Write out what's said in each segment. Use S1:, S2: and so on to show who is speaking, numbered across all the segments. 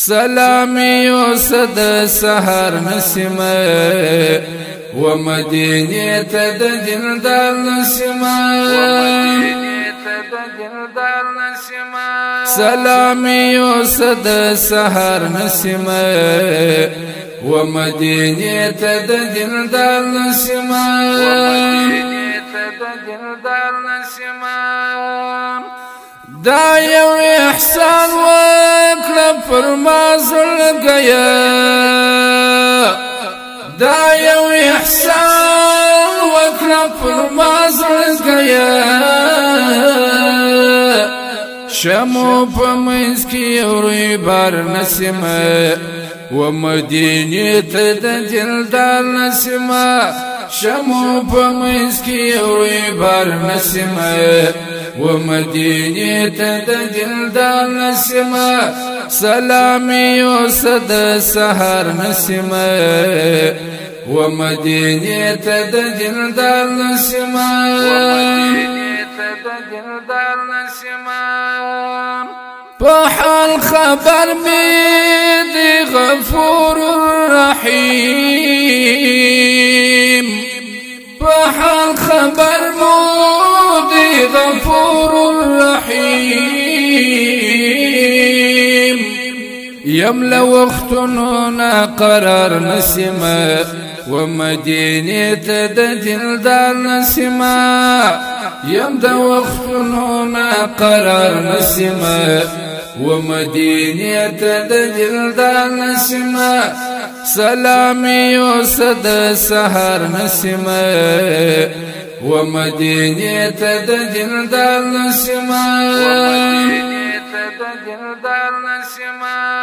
S1: سلامي وسد سهر نسمه ومدينة تدجل دار نسمه سلامي وسد سهر نسمه ومدينة تدجل دار نسمه دا یو احسان وکړه پر ما زړګیا دا یو احسان وکړه پر ما زړګیا شمو په منځ کې اوري بار نسمه و مدینه ته د دلدار نسمه شمو په منځ کې اوري بار نسمه ومدينة تدجل دار نسمة. سلامي وسد سهر نسمة. ومدينة تدجل دار نسمة. بحال خبر ميدي غفور رحيم بحال خبر مودي غفور رحيم يملأ وقتنا قرار نسمة ومدينة تدجل دار نسمة. يمدا وقتنا قرار نسمة ومدينة تدجل دار نسمة. سلامي وسد سهر نسمة ومدينة تدجل دار نسمة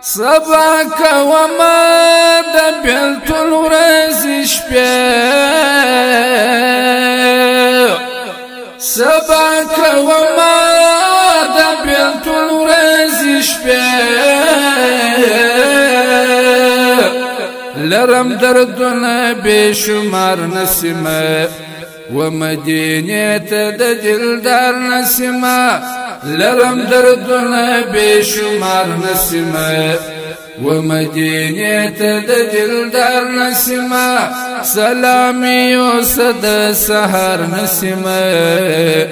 S1: صباك وما دبلت الورز شبيه صباك وما دبلت الورز شبيه لرم دردنا بشمار نسمة ومدينة تدجل دار نسمة. لرم دردنا بشمار نسمة ومدينة تدجل دار نسمة. سلامي وسد سهر نسمة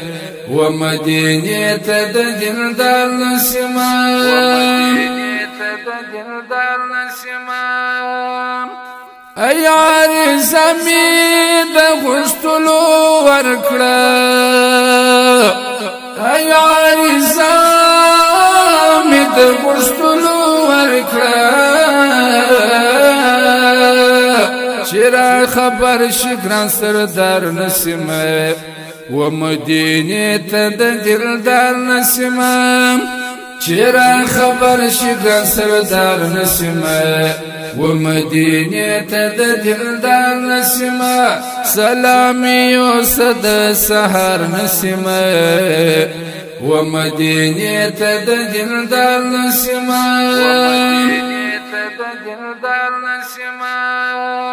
S1: ومدينة تدجل دار نسمة. ومدينة تدجل دار نسمة. ای عارضه می د غستلو ورکړه. ای عارضه می د غستلو ورکړه. چیرې خبر شګران سردار نسمه و مدینه ته د دلدار نسمه چیرې خبر شګران سردار نسمه ومدينة تدجل نسمة. سلامي وسد سهر نسمة. ومدينة تدجل نسمة. ومدينة تدجل نسمة.